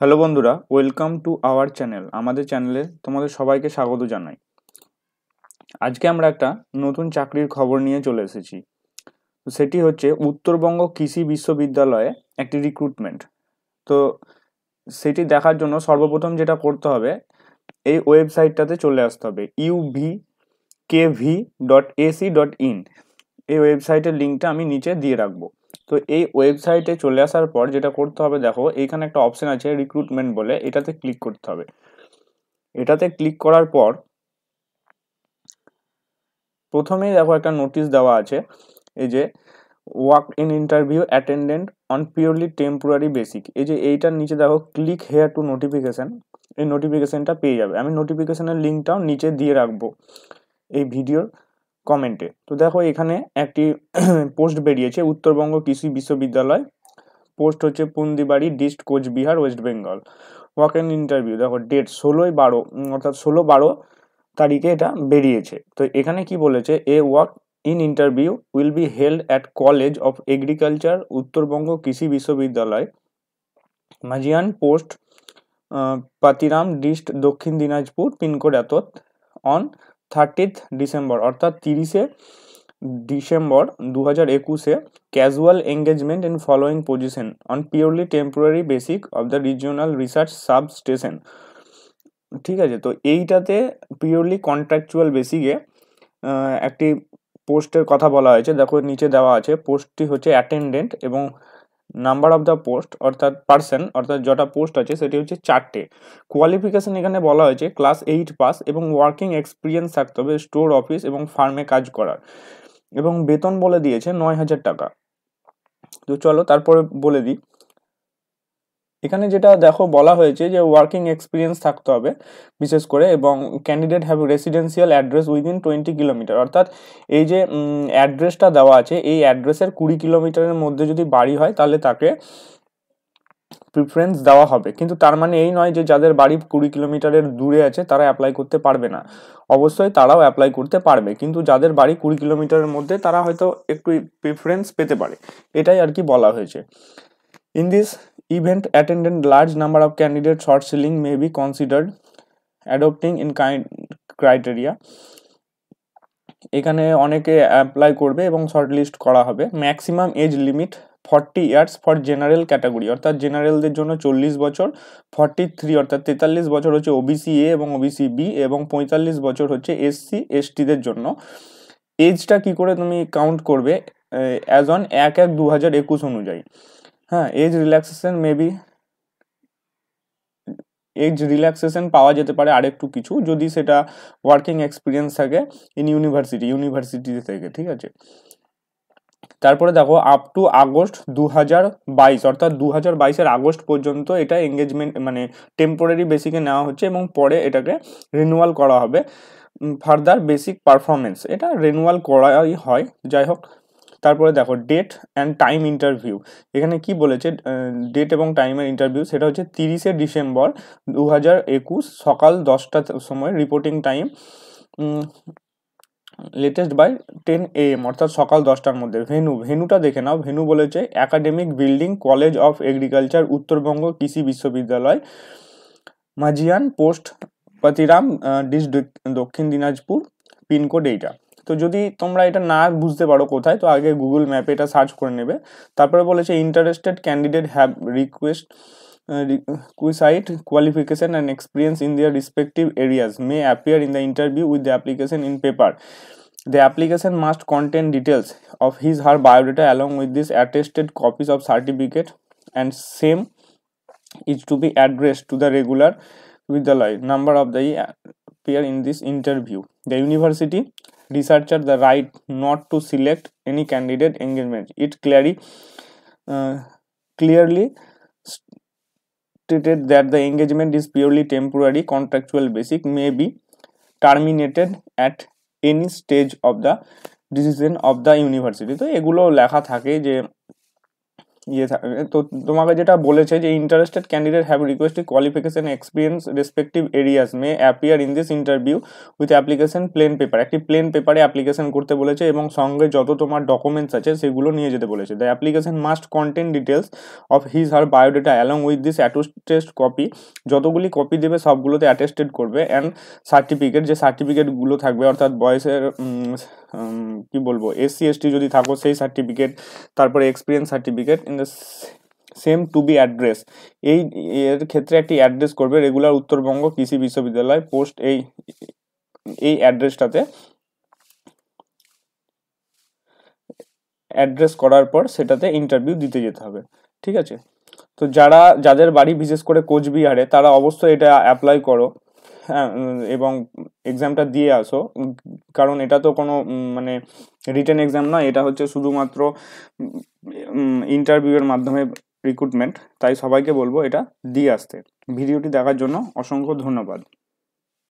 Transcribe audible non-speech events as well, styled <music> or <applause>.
Hello বন্ধুরা welcome to our channel আমাদের চ্যানেলে তোমাদের সবাইকে স্বাগত জানাই। আজকে আমরা একটা নতুন চাকরির খবর নিয়ে চলে এসেছি। সেটি হচ্ছে উত্তরবঙ্গ কৃষি বিশ্ববিদ্যালয়ে একটি রিক্রুটমেন্ট তো সেটি দেখার জন্য সর্বপ্রথম যেটা করতে হবে, এই ওয়েবসাইটটাতে চলে আসতে হবে UB K V dot AC dot in এই ওয়েবসাইটের লিঙ্কটা আমি নিচে দিয়ে রাখব। তো এই ওয়েবসাইটে চলে আসার পর যেটা করতে হবে, দেখো এইখানে একটা অপশান আছে রিক্রুটমেন্ট বলে, এটাতে ক্লিক করতে হবে। এটাতে ক্লিক করার পর প্রথমেই দেখো একটা নোটিশ দেওয়া আছে, এই যে walk in interview attendant on purely temporary basis এই যে এইটার নিচে দেখো ক্লিক হেয়ার টু নোটিফিকেশান এই নোটিফিকেশানটা পেয়ে যাবে। আমি নোটিফিকেশানের লিঙ্কটাও নিচে দিয়ে রাখব এই ভিডিওর কমেন্টে তো দেখো, এখানে একটি <clears throat> পোস্ট বেরিয়েছে, উত্তরবঙ্গ কৃষি বিশ্ববিদ্যালয়। পোস্ট হচ্ছে Pundibari dist Cooch Behar West Bengal walk and interview দেখো ডেট ষোলোই বারো অর্থাৎ ষোলো বারো তারিখে এটা বেরিয়েছে। তো এখানে কি বলেছে? A walk in interview will be held at college of agriculture Uttar Banga Krishi Viswavidyalaya. Majhian post Patiram dist Dakshin Dinajpur, pin code এত অন থার্টিথ ডিসেম্বর অর্থাৎ তিরিশে ডিসেম্বর দু হাজার একুশে casual engagement in following position on purely temporary basis of the regional research sub station ঠিক আছে, তো এইটাতে পিওরলি কন্ট্রাকচুয়াল বেসিকে একটি পোস্টের কথা বলা হয়েছে। দেখো, নিচে দেওয়া আছে পোস্টটি হচ্ছে অ্যাটেন্ডেন্ট এবং নাম্বার অফ দ্য পোস্ট অর্থাৎ পার্সন অর্থাৎ যটা পোস্ট আছে, সেটি হচ্ছে চারটে। কোয়ালিফিকেশন এখানে বলা হয়েছে ক্লাস এইট পাস এবং ওয়ার্কিং এক্সপিরিয়েন্স থাকতে হবে স্টোর অফিস এবং ফার্মে কাজ করার। এবং বেতন বলে দিয়েছে নয় হাজার টাকা। তো চলো, তারপরে বলে দিই। এখানে যেটা দেখো বলা হয়েছে যে ওয়ার্কিং এক্সপিরিয়েন্স থাকতে হবে, বিশেষ করে, এবং candidate have residential address within twenty kilometre অর্থাৎ এই যে অ্যাড্রেসটা দেওয়া আছে, এই অ্যাড্রেসের কুড়ি কিলোমিটারের মধ্যে যদি বাড়ি হয়, তাহলে তাকে প্রিফারেন্স দেওয়া হবে। কিন্তু তার মানে এই নয় যে যাদের বাড়ি কুড়ি কিলোমিটারের দূরে আছে, তারা অ্যাপ্লাই করতে পারবে না। অবশ্যই তারাও অ্যাপ্লাই করতে পারবে, কিন্তু যাদের বাড়ি কুড়ি কিলোমিটারের মধ্যে, তারা হয়তো একটু প্রিফারেন্স পেতে পারে। এটাই আর কি বলা হয়েছে। In this event attendant large number of candidates short selling may be considered adopting in kind criteria. এখানে অনেকে অ্যাপ্লাই করবে এবং শর্ট লিস্ট করা হবে। Maximum age limit forty years for general category অর্থাৎ জেনারেলদের জন্য চল্লিশ বছর ফর্টি থ্রি অর্থাৎ তেতাল্লিশ বছর হচ্ছে ওবিসি এ এবং ওবিসি বি এবং পঁয়তাল্লিশ বছর হচ্ছে এসসি এসটিদের জন্য। এজটা কি করে তুমি কাউন্ট করবে? অ্যাজ অন এক এক দু হাজার একুশ অনুযায়ী। হ্যাঁ age relaxation maybe age relaxation পাওয়া যেতে পারে আরেকটু কিছু, যদি সেটা ওয়ার্কিং এক্সপিরিয়েন্স থাকে ইন ইউনিভার্সিটি ইউনিভার্সিটি থেকে, ঠিক আছে? তারপরে দেখো আপ টু আগস্ট দু হাজার বাইশ, অর্থাৎ দু হাজার বাইশের আগস্ট পর্যন্ত এটা এঙ্গেজমেন্ট মানে টেম্পোরারি বেসিকে নেওয়া হচ্ছে এবং পরে এটাকে রিনুয়াল করা হবে। ফার্দার বেসিক পারফরমেন্স এটা রিনুয়াল করাই হয়, যাই হোক। তারপরে দেখো ডেট অ্যান্ড টাইম ইন্টারভিউ এখানে কি বলেছে ডেট এবং টাইমের ইন্টারভিউ সেটা হচ্ছে তিরিশে ডিসেম্বর দু হাজার একুশ সকাল দশটার সময় reporting time latest by ten A M অর্থাৎ সকাল দশটার মধ্যে। ভেনু, ভেনুটা দেখে নাও। ভেনু বলেছে academic building college of agriculture Uttar Banga Krishi Viswavidyalaya Majhian post, পাতিরাম dish, দক্ষিণ দিনাজপুর, পিনকোড এইটা। তো যদি তোমরা এটা না বুঝতে পারো কোথায়, তো আগে গুগল ম্যাপে এটা সার্চ করে নেবে। তারপরে বলেছে interested candidate have request requisite qualification and experience in their respective areas may appear in the interview with the application in paper the application must contain details of his her biodata along with this attested copies of certificate and same is to be address to the regular বিদ্যালয় number of the year in this interview the university researcher the right not to select any candidate engagement. It clearly uh, clearly stated that the engagement is purely temporary contractual basic may be terminated at any stage of the decision of the university তো এগুলো লেখা থাকে যে ইয়ে তো তোমাকে যেটা বলেছে যে interested candidate have requested qualification experience respective areas may appear in this interview with application plain paper একটি প্লেন পেপারে অ্যাপ্লিকেশন করতে বলেছে এবং সঙ্গে যত তোমার ডকুমেন্টস আছে সেগুলো নিয়ে যেতে বলেছে। The application must content details of his her biodata along with this attested copy যতগুলি কপি দেবে সবগুলোতে অ্যাটেস্টেড করবে। অ্যান্ড সার্টিফিকেট যে সার্টিফিকেটগুলো থাকবে, অর্থাৎ বয়সের কি বলব এসসি এসটি যদি থাকো সেই সার্টিফিকেট তারপরে experience certificate same to be address এই, এর ক্ষেত্রে একটি অ্যাড্রেস করবে রেগুলার উত্তরবঙ্গ কৃষি বিশ্ববিদ্যালয় পোস্ট এই এই অ্যাড্রেসটাতে অ্যাড্রেস করার পর সেটাতে ইন্টারভিউ দিতে যেতে হবে। ঠিক আছে? তো যারা, যাদের বাড়ি বিশেষ করে কোচবিহারে, তারা অবশ্যই এটা অ্যাপ্লাই করো। হ্যাঁ এবং এক্সামটা দিয়ে আসো। কারণ এটা তো কোনো মানে রিটেন এক্সাম নয়, এটা হচ্ছে শুধুমাত্র ইন্টারভিউয়ের মাধ্যমে রিক্রুটমেন্ট তাই সবাইকে বলব এটা দিয়ে আসতে। ভিডিওটি দেখার জন্য অসংখ্য ধন্যবাদ।